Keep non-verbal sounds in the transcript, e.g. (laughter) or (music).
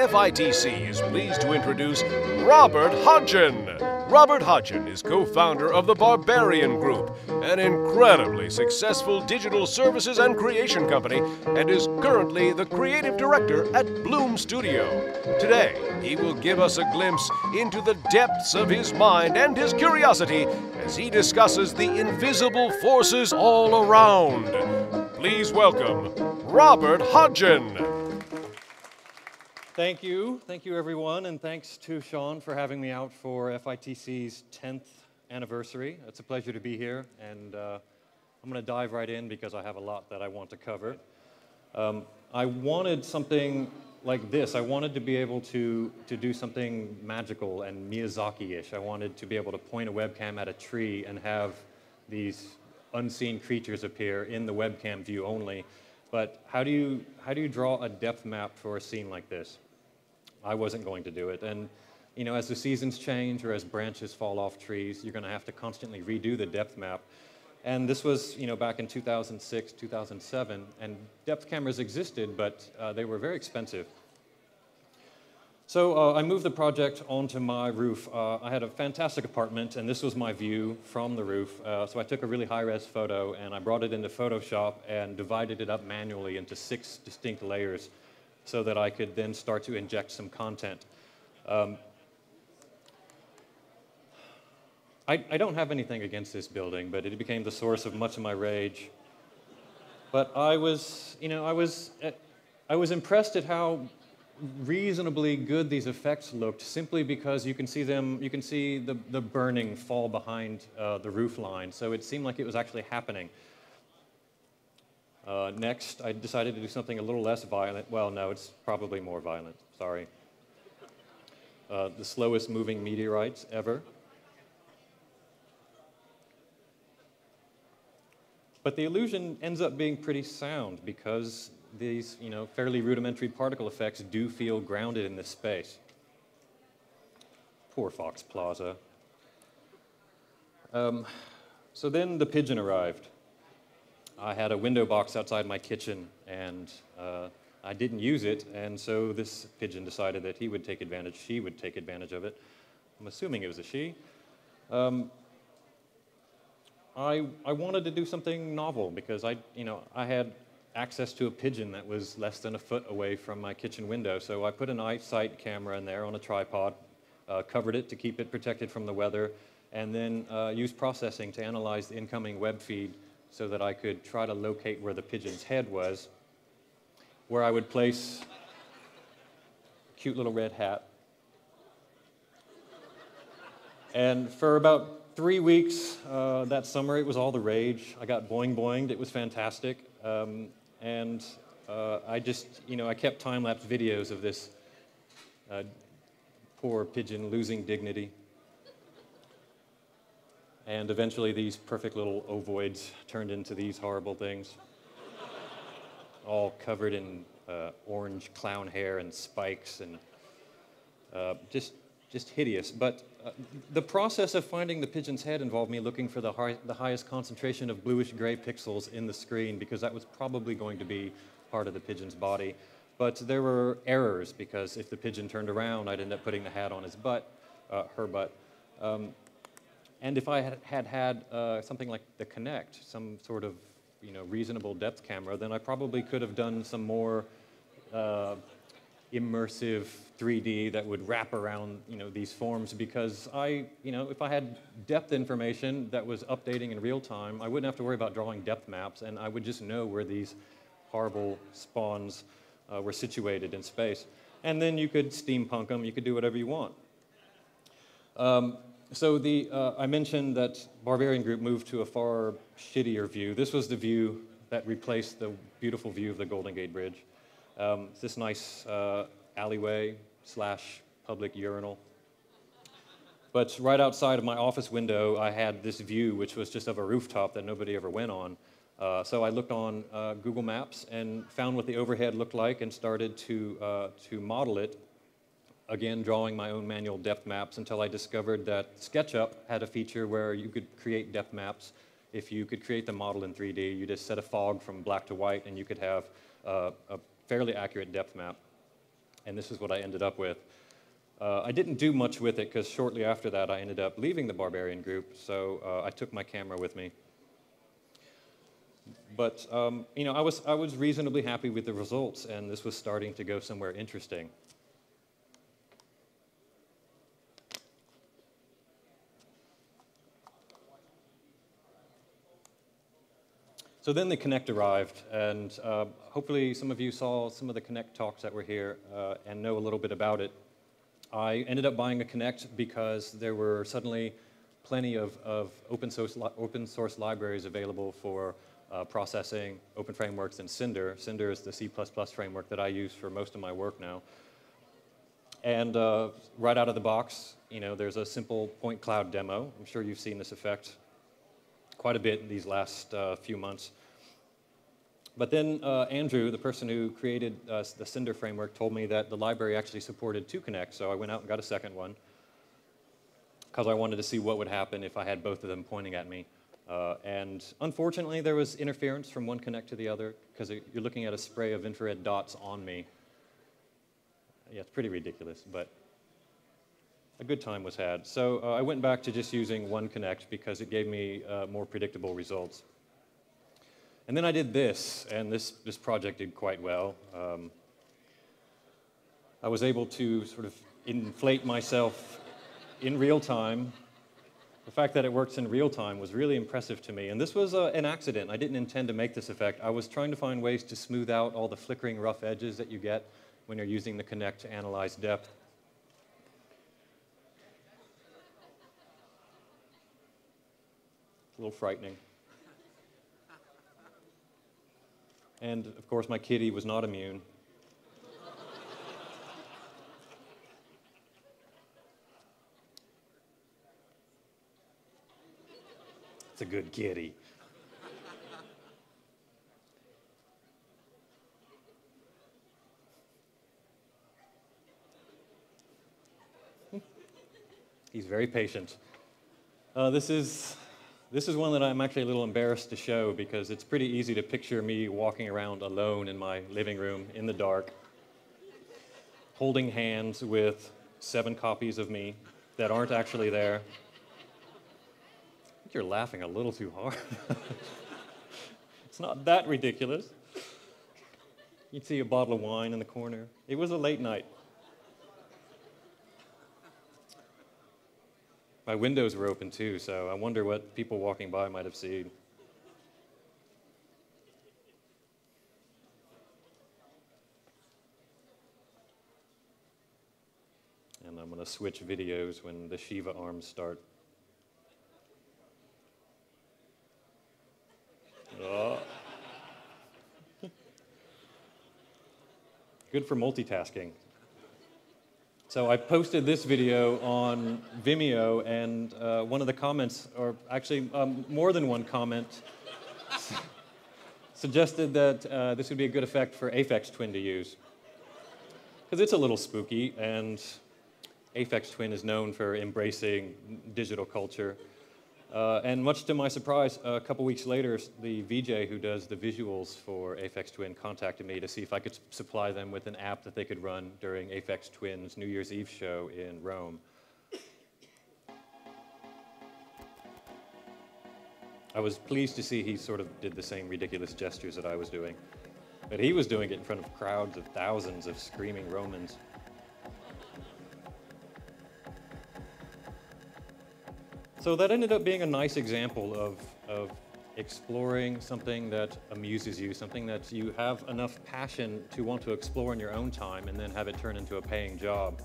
FITC is pleased to introduce Robert Hodgin. Robert Hodgin is co founder of the Barbarian Group, an incredibly successful digital services and creation company, and is currently the creative director at Bloom Studio. Today, he will give us a glimpse into the depths of his mind and his curiosity as he discusses the invisible forces all around. Please welcome Robert Hodgin. Thank you. Thank you, everyone. And thanks to Sean for having me out for FITC's 10th anniversary. It's a pleasure to be here. And uh, I'm going to dive right in because I have a lot that I want to cover. Um, I wanted something like this. I wanted to be able to, to do something magical and Miyazaki-ish. I wanted to be able to point a webcam at a tree and have these unseen creatures appear in the webcam view only. But how do you, how do you draw a depth map for a scene like this? I wasn't going to do it. And you know, as the seasons change or as branches fall off trees, you're going to have to constantly redo the depth map. And this was, you know, back in 2006, 2007, and depth cameras existed, but uh, they were very expensive. So uh, I moved the project onto my roof. Uh, I had a fantastic apartment, and this was my view from the roof. Uh, so I took a really high-res photo, and I brought it into Photoshop and divided it up manually into six distinct layers so that I could then start to inject some content. Um, I, I don't have anything against this building, but it became the source of much of my rage. But I was, you know, I was, I was impressed at how reasonably good these effects looked simply because you can see them, you can see the, the burning fall behind uh, the roof line. So it seemed like it was actually happening. Uh, next, I decided to do something a little less violent. Well, no, it's probably more violent. Sorry. Uh, the slowest moving meteorites ever. But the illusion ends up being pretty sound because these you know, fairly rudimentary particle effects do feel grounded in this space. Poor Fox Plaza. Um, so then the pigeon arrived. I had a window box outside my kitchen, and uh, I didn't use it, and so this pigeon decided that he would take advantage, she would take advantage of it. I'm assuming it was a she. Um, I, I wanted to do something novel because I, you know, I had access to a pigeon that was less than a foot away from my kitchen window. So I put an iSight camera in there on a tripod, uh, covered it to keep it protected from the weather, and then uh, used processing to analyze the incoming web feed so that I could try to locate where the pigeon's head was, where I would place a cute little red hat. And for about three weeks uh, that summer, it was all the rage. I got boing boinged. It was fantastic. Um, and uh, I just, you know, I kept time lapse videos of this uh, poor pigeon losing dignity. And eventually, these perfect little ovoids turned into these horrible things, all covered in uh, orange clown hair and spikes and uh, just, just hideous. But uh, the process of finding the pigeon's head involved me looking for the, high, the highest concentration of bluish gray pixels in the screen because that was probably going to be part of the pigeon's body. But there were errors because if the pigeon turned around, I'd end up putting the hat on his butt, uh, her butt. Um, and if I had had, had uh, something like the Kinect, some sort of you know, reasonable depth camera, then I probably could have done some more uh, immersive 3D that would wrap around you know, these forms because I, you know, if I had depth information that was updating in real time, I wouldn't have to worry about drawing depth maps and I would just know where these horrible spawns uh, were situated in space. And then you could steampunk them, you could do whatever you want. Um, so the, uh, I mentioned that Barbarian Group moved to a far shittier view. This was the view that replaced the beautiful view of the Golden Gate Bridge. Um, this nice uh, alleyway slash public urinal. But right outside of my office window, I had this view, which was just of a rooftop that nobody ever went on. Uh, so I looked on uh, Google Maps and found what the overhead looked like and started to, uh, to model it again, drawing my own manual depth maps until I discovered that SketchUp had a feature where you could create depth maps. If you could create the model in 3D, you just set a fog from black to white and you could have uh, a fairly accurate depth map. and this is what I ended up with. Uh, I didn't do much with it because shortly after that I ended up leaving the Barbarian group, so uh, I took my camera with me. But um, you know, I was, I was reasonably happy with the results, and this was starting to go somewhere interesting. So then the Kinect arrived, and uh, hopefully some of you saw some of the Kinect talks that were here uh, and know a little bit about it. I ended up buying a Kinect because there were suddenly plenty of, of open, source open source libraries available for uh, processing openFrameworks in Cinder. Cinder is the C++ framework that I use for most of my work now. And uh, right out of the box, you know, there's a simple point cloud demo. I'm sure you've seen this effect quite a bit in these last uh, few months. But then uh, Andrew, the person who created uh, the Cinder framework, told me that the library actually supported two Kinects, so I went out and got a second one because I wanted to see what would happen if I had both of them pointing at me. Uh, and unfortunately, there was interference from one Kinect to the other because you're looking at a spray of infrared dots on me. Yeah, it's pretty ridiculous, but a good time was had. So uh, I went back to just using one Kinect because it gave me uh, more predictable results. And then I did this, and this, this project did quite well. Um, I was able to sort of inflate myself in real time. The fact that it works in real time was really impressive to me. And this was uh, an accident. I didn't intend to make this effect. I was trying to find ways to smooth out all the flickering rough edges that you get when you're using the Kinect to analyze depth. Little frightening. And of course, my kitty was not immune. it's a good kitty. He's very patient. Uh, this is this is one that I'm actually a little embarrassed to show because it's pretty easy to picture me walking around alone in my living room in the dark, holding hands with seven copies of me that aren't actually there. I think you're laughing a little too hard. (laughs) it's not that ridiculous. You'd see a bottle of wine in the corner. It was a late night. My windows were open too, so I wonder what people walking by might have seen. And I'm going to switch videos when the Shiva arms start. Oh. (laughs) Good for multitasking. So I posted this video on Vimeo, and uh, one of the comments, or actually um, more than one comment, (laughs) suggested that uh, this would be a good effect for Aphex Twin to use. Because it's a little spooky, and Aphex Twin is known for embracing digital culture. Uh, and much to my surprise, a couple weeks later, the VJ who does the visuals for Aphex Twin contacted me to see if I could supply them with an app that they could run during Aphex Twin's New Year's Eve show in Rome. I was pleased to see he sort of did the same ridiculous gestures that I was doing. But he was doing it in front of crowds of thousands of screaming Romans. So that ended up being a nice example of, of exploring something that amuses you, something that you have enough passion to want to explore in your own time and then have it turn into a paying job.